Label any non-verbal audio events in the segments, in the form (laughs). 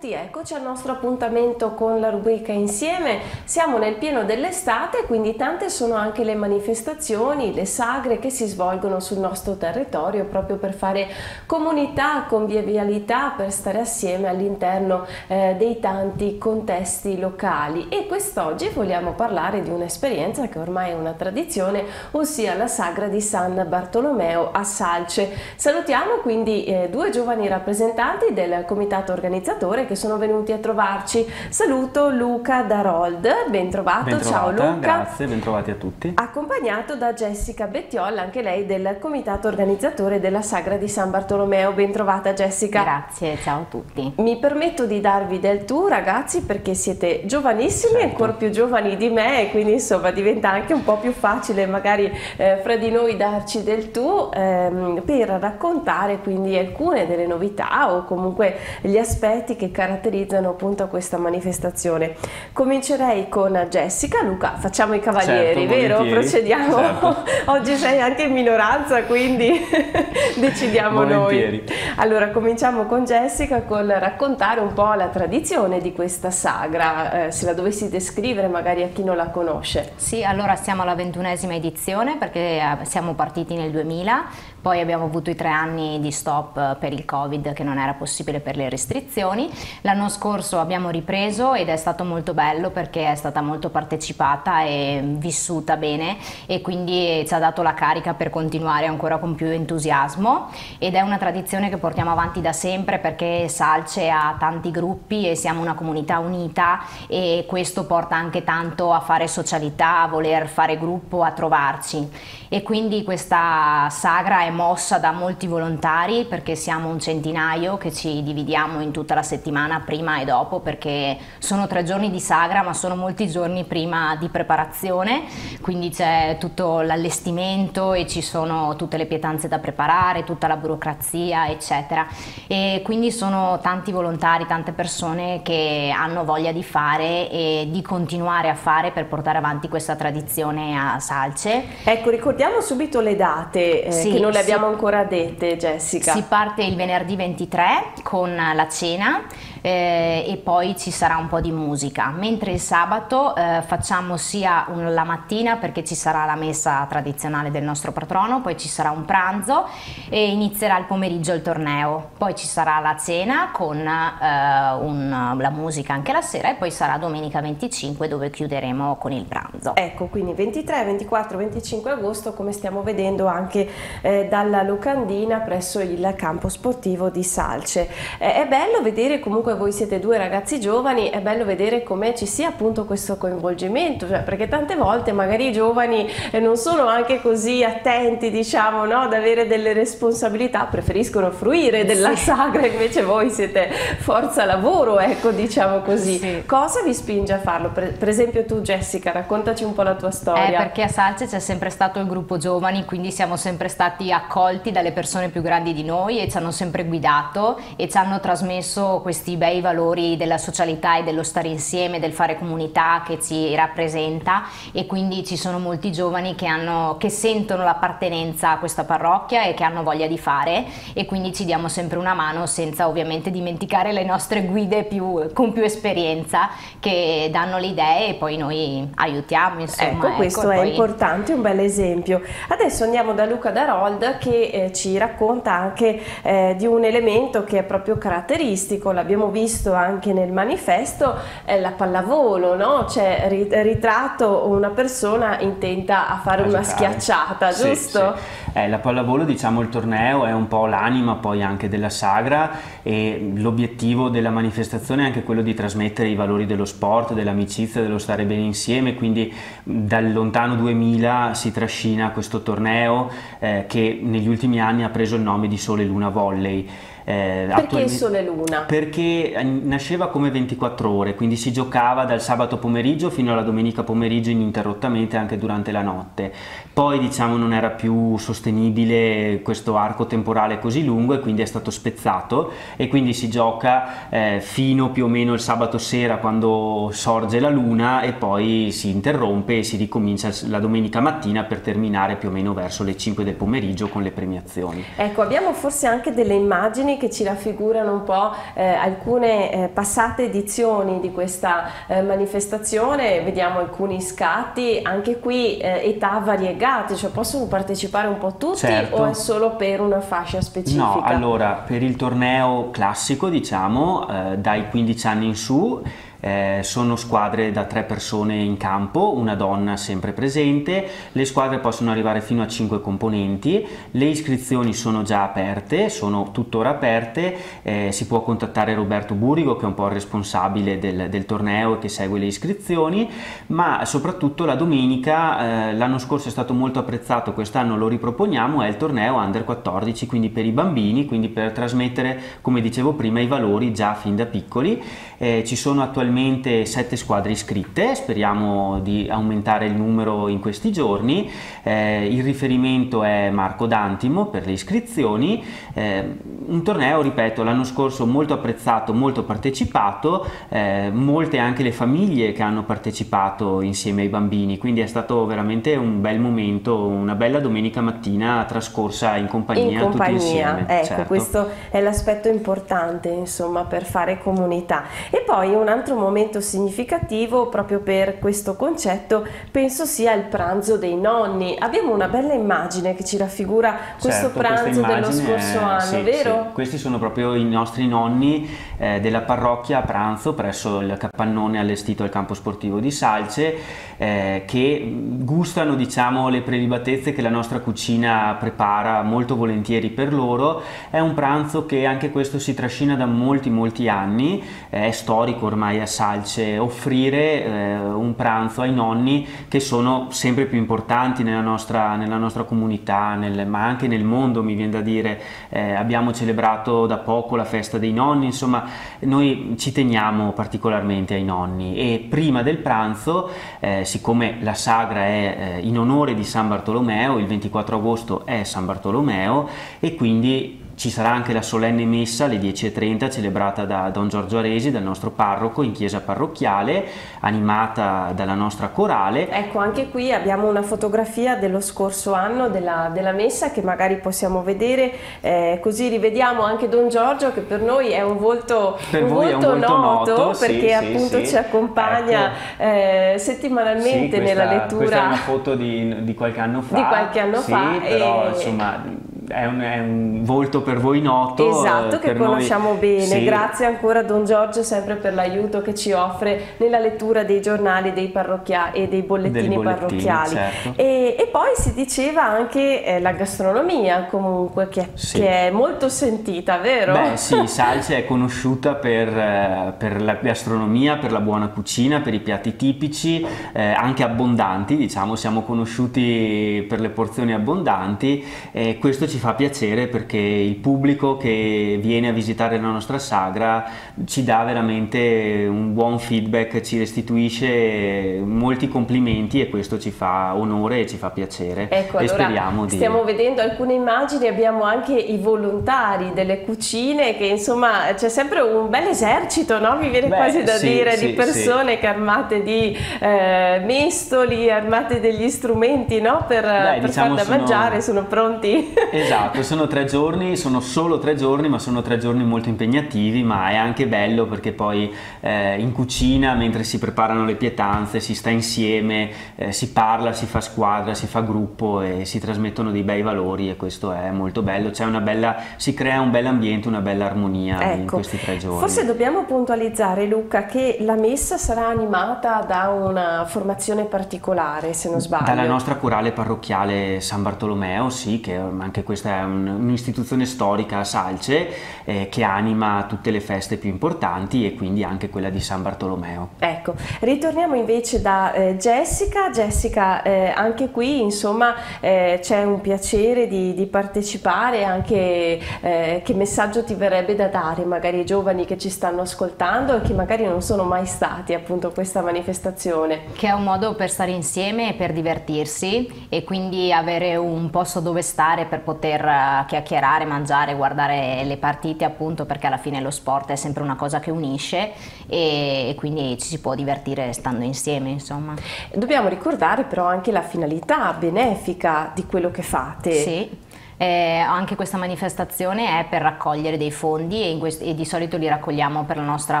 tutti, eccoci al nostro appuntamento con la rubrica Insieme. Siamo nel pieno dell'estate, quindi tante sono anche le manifestazioni, le sagre che si svolgono sul nostro territorio proprio per fare comunità, convivialità, per stare assieme all'interno eh, dei tanti contesti locali. E quest'oggi vogliamo parlare di un'esperienza che ormai è una tradizione, ossia la sagra di San Bartolomeo a Salce. Salutiamo quindi eh, due giovani rappresentanti del comitato organizzatore ascoltatori che sono venuti a trovarci. Saluto Luca Darold, ben trovato, ciao Luca. Grazie, ben trovati a tutti. Accompagnato da Jessica Bettiolla, anche lei del comitato organizzatore della Sagra di San Bartolomeo. Ben trovata Jessica. Grazie, ciao a tutti. Mi permetto di darvi del tu ragazzi perché siete giovanissimi, certo. ancora più giovani di me e quindi insomma diventa anche un po' più facile magari eh, fra di noi darci del tu ehm, per raccontare quindi alcune delle novità o comunque gli aspetti che caratterizzano appunto questa manifestazione. Comincerei con Jessica, Luca, facciamo i cavalieri, certo, vero? Procediamo. Certo. (laughs) Oggi sei anche in minoranza, quindi (laughs) decidiamo noi. Allora, cominciamo con Jessica con raccontare un po' la tradizione di questa sagra, eh, se la dovessi descrivere magari a chi non la conosce. Sì, allora siamo alla ventunesima edizione perché eh, siamo partiti nel 2000, poi abbiamo avuto i tre anni di stop per il Covid che non era possibile per le restrizioni. L'anno scorso abbiamo ripreso ed è stato molto bello perché è stata molto partecipata e vissuta bene e quindi ci ha dato la carica per continuare ancora con più entusiasmo. Ed è una tradizione che portiamo avanti da sempre perché Salce ha tanti gruppi e siamo una comunità unita e questo porta anche tanto a fare socialità, a voler fare gruppo, a trovarci. E quindi questa sagra è mossa da molti volontari perché siamo un centinaio che ci dividiamo in tutta la settimana settimana prima e dopo perché sono tre giorni di sagra ma sono molti giorni prima di preparazione, quindi c'è tutto l'allestimento e ci sono tutte le pietanze da preparare, tutta la burocrazia eccetera e quindi sono tanti volontari, tante persone che hanno voglia di fare e di continuare a fare per portare avanti questa tradizione a Salce. Ecco, ricordiamo subito le date eh, sì, che non le abbiamo ancora dette Jessica. Si parte il venerdì 23 con la cena eh, e poi ci sarà un po' di musica, mentre il sabato eh, facciamo sia un, la mattina perché ci sarà la messa tradizionale del nostro patrono, poi ci sarà un pranzo e inizierà il pomeriggio il torneo, poi ci sarà la cena con eh, un, la musica anche la sera e poi sarà domenica 25 dove chiuderemo con il pranzo. Ecco, quindi 23, 24, 25 agosto come stiamo vedendo anche eh, dalla locandina presso il campo sportivo di Salce. Eh, è bello vedere comunque comunque voi siete due ragazzi giovani, è bello vedere come ci sia appunto questo coinvolgimento, cioè, perché tante volte magari i giovani eh, non sono anche così attenti, diciamo, no, ad avere delle responsabilità, preferiscono fruire della sì. sagra, invece voi siete forza lavoro, ecco, diciamo così. Sì. Cosa vi spinge a farlo? Per, per, esempio tu Jessica, raccontaci un po' la tua storia. Eh, perché a Salce c'è sempre stato il gruppo giovani, quindi siamo sempre stati accolti dalle persone più grandi di noi e ci hanno sempre guidato e ci hanno trasmesso questi bei valori della socialità e dello stare insieme, del fare comunità che ci rappresenta e quindi ci sono molti giovani che, hanno, che sentono l'appartenenza a questa parrocchia e che hanno voglia di fare e quindi ci diamo sempre una mano senza ovviamente dimenticare le nostre guide più, con più esperienza che danno le idee e poi noi aiutiamo insomma. Ecco, ecco questo è poi... importante, un bel esempio. Adesso andiamo da Luca Darold che eh, ci racconta anche eh, di un elemento che è proprio caratteristico, l'abbiamo visto anche nel manifesto, è la pallavolo, no? C'è ritratto una persona intenta a fare a una giocare. schiacciata, sì, giusto? Sì. Eh, la pallavolo, diciamo, il torneo è un po' l'anima poi anche della sagra e l'obiettivo della manifestazione è anche quello di trasmettere i valori dello sport, dell'amicizia, dello stare bene insieme, quindi dal lontano 2000 si trascina questo torneo eh, che negli ultimi anni ha preso il nome di Sole Luna Volley. Eh, perché Sole Luna? Perché eh, nasceva come 24 ore, quindi si giocava dal sabato pomeriggio fino alla domenica pomeriggio ininterrottamente anche durante la notte. Poi diciamo non era più sostenibile questo arco temporale così lungo e quindi è stato spezzato e quindi si gioca eh, fino più o meno il sabato sera quando sorge la luna e poi si interrompe e si ricomincia la domenica mattina per terminare più o meno verso le 5 del pomeriggio con le premiazioni. Ecco, abbiamo forse anche delle immagini che ci raffigurano un po' eh, alcune eh, passate edizioni di questa eh, manifestazione, vediamo alcuni scatti, anche qui eh, età variegate, cioè possono partecipare un po' tutti certo. o è solo per una fascia specifica? No, allora per il torneo classico diciamo eh, dai 15 anni in su eh, sono squadre da tre persone in campo, una donna sempre presente, le squadre possono arrivare fino a cinque componenti, le iscrizioni sono già aperte, sono tuttora aperte, eh, si può contattare Roberto Burigo che è un po' il responsabile del, del torneo e che segue le iscrizioni, ma soprattutto la domenica, eh, l'anno scorso è stato molto apprezzato, quest'anno lo riproponiamo, è il torneo Under 14, quindi per i bambini, quindi per trasmettere, come dicevo prima, i valori già fin da piccoli. Eh, ci sono attualmente attualmente sette squadre iscritte, speriamo di aumentare il numero in questi giorni. Eh, il riferimento è Marco D'Antimo per le iscrizioni. Eh, un torneo, ripeto, l'anno scorso molto apprezzato, molto partecipato, eh, molte anche le famiglie che hanno partecipato insieme ai bambini, quindi è stato veramente un bel momento, una bella domenica mattina trascorsa in compagnia, in compagnia. tutti insieme. Ecco, certo. questo è l'aspetto importante, insomma, per fare comunità. E poi un altro momento significativo proprio per questo concetto penso sia il pranzo dei nonni. Abbiamo una bella immagine che ci raffigura questo certo, pranzo dello scorso è, anno, sì, vero? Sì. Questi sono proprio i nostri nonni eh, della parrocchia a pranzo presso il capannone allestito al campo sportivo di Salce eh, che gustano diciamo le prelibatezze che la nostra cucina prepara molto volentieri per loro. È un pranzo che anche questo si trascina da molti molti anni, è storico ormai a Salce offrire eh, un pranzo ai nonni che sono sempre più importanti nella nostra, nella nostra comunità, nel, ma anche nel mondo mi viene da dire. Eh, abbiamo celebrato da poco la festa dei nonni, insomma noi ci teniamo particolarmente ai nonni e prima del pranzo, eh, siccome la sagra è eh, in onore di San Bartolomeo, il 24 agosto è San Bartolomeo e quindi ci sarà anche la solenne messa alle 10.30 celebrata da Don Giorgio Aresi, dal nostro parroco in chiesa parrocchiale, animata dalla nostra corale. Ecco, anche qui abbiamo una fotografia dello scorso anno della, della messa che magari possiamo vedere, eh, così rivediamo anche Don Giorgio che per noi è un volto, un volto, un volto noto, noto, perché sì, appunto sì, ci accompagna ecco. eh, settimalmente sì, questa, nella lettura. Questa è una foto di, di qualche anno fa. Di qualche anno fa. Però e... insomma è un, è un, volto per voi noto. Esatto, che conosciamo noi. bene. Sì. Grazie ancora a Don Giorgio sempre per l'aiuto che ci offre nella lettura dei giornali dei parrocchiali e dei bollettini, bollettini parrocchiali. Certo. E, e, poi si diceva anche eh, la gastronomia comunque che, sì. che, è molto sentita, vero? Beh sì, (laughs) Salce è conosciuta per, eh, per, la gastronomia, per la buona cucina, per i piatti tipici, eh, anche abbondanti, diciamo, siamo conosciuti per le porzioni abbondanti e questo ci fa piacere perché il pubblico che viene a visitare la nostra sagra ci dà veramente un buon feedback, ci restituisce molti complimenti e questo ci fa onore e ci fa piacere. Ecco, e allora speriamo di... stiamo vedendo alcune immagini, abbiamo anche i volontari delle cucine che insomma c'è sempre un bel esercito, no? mi viene Beh, quasi da sì, dire, sì, di persone sì. che armate di eh, mestoli, armate degli strumenti no? per, Beh, per diciamo far da sono... mangiare, sono pronti. Esatto, (laughs) (laughs) sono tre giorni, sono solo tre giorni, ma sono tre giorni molto impegnativi, ma è anche bello perché poi eh, in cucina, mentre si preparano le pietanze, si sta insieme, eh, si parla, si fa squadra, si fa gruppo e si trasmettono dei bei valori e questo è molto bello. C'è una bella, si crea un bel ambiente, una bella armonia ecco, in questi tre giorni. Forse dobbiamo puntualizzare, Luca, che la messa sarà animata da una formazione particolare, se non sbaglio. Dalla nostra corale parrocchiale San Bartolomeo, sì, che anche questa è un, un'istituzione storica a Salce eh, che anima tutte le feste più importanti e quindi anche quella di San Bartolomeo. Ecco, ritorniamo invece da eh, Jessica. Jessica, eh, anche qui insomma eh, c'è un piacere di, di partecipare, anche eh, che messaggio ti verrebbe da dare magari ai giovani che ci stanno ascoltando e che magari non sono mai stati appunto a questa manifestazione? Che è un modo per stare insieme e per divertirsi e quindi avere un posto dove stare per poter poter eh, chiacchierare, mangiare, guardare le partite appunto perché alla fine lo sport è sempre una cosa che unisce e quindi ci si può divertire stando insieme insomma. Dobbiamo ricordare però anche la finalità benefica di quello che fate. Sì. Eh, anche questa manifestazione è per raccogliere dei fondi e, e, di solito li raccogliamo per la nostra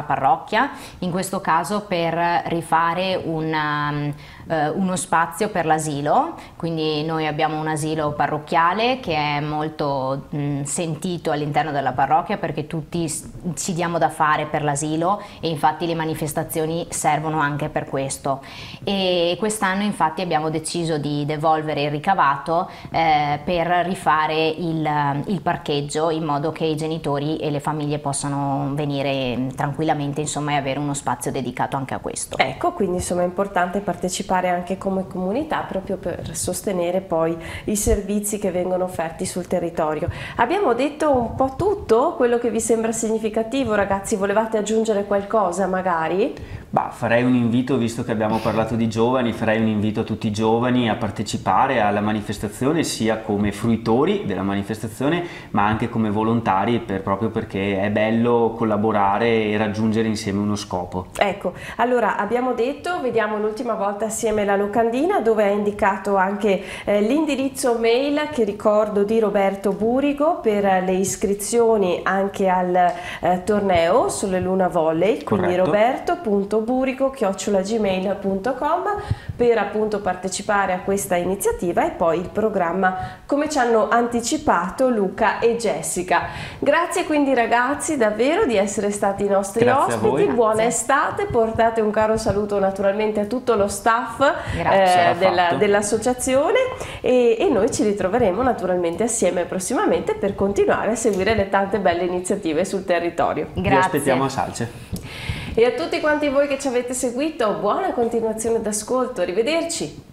parrocchia, in questo caso per rifare una, um, eh, uno spazio per l'asilo, quindi noi abbiamo un asilo parrocchiale che è molto mh, sentito all'interno della parrocchia perché tutti ci diamo da fare per l'asilo e infatti le manifestazioni servono anche per questo. E quest'anno infatti abbiamo deciso di devolvere il ricavato eh, per rifare il, il, parcheggio in modo che i genitori e le famiglie possano venire tranquillamente insomma, e avere uno spazio dedicato anche a questo. Ecco, quindi insomma è importante partecipare anche come comunità proprio per sostenere poi i servizi che vengono offerti sul territorio. Abbiamo detto un po' tutto, quello che vi sembra significativo ragazzi, volevate aggiungere qualcosa magari? Bah, farei un invito, visto che abbiamo parlato di giovani, farei un invito a tutti i giovani a partecipare alla manifestazione sia come fruitori della manifestazione ma anche come volontari per, proprio perché è bello collaborare e raggiungere insieme uno scopo. Ecco, allora abbiamo detto, vediamo l'ultima volta assieme la locandina dove è indicato anche eh, l'indirizzo mail che ricordo di Roberto Burigo per le iscrizioni anche al eh, torneo sulle Luna Volley, quindi roberto.burigo www.burico.gmail.com per appunto partecipare a questa iniziativa e poi il programma come ci hanno anticipato Luca e Jessica. Grazie quindi ragazzi davvero di essere stati i nostri Grazie ospiti, buona estate, portate un caro saluto naturalmente a tutto lo staff eh, della, dell'associazione e, e noi ci ritroveremo naturalmente assieme prossimamente per continuare a seguire le tante belle iniziative sul territorio. Grazie. Vi aspettiamo a Salce. E a tutti quanti voi che ci avete seguito, buona continuazione d'ascolto, arrivederci!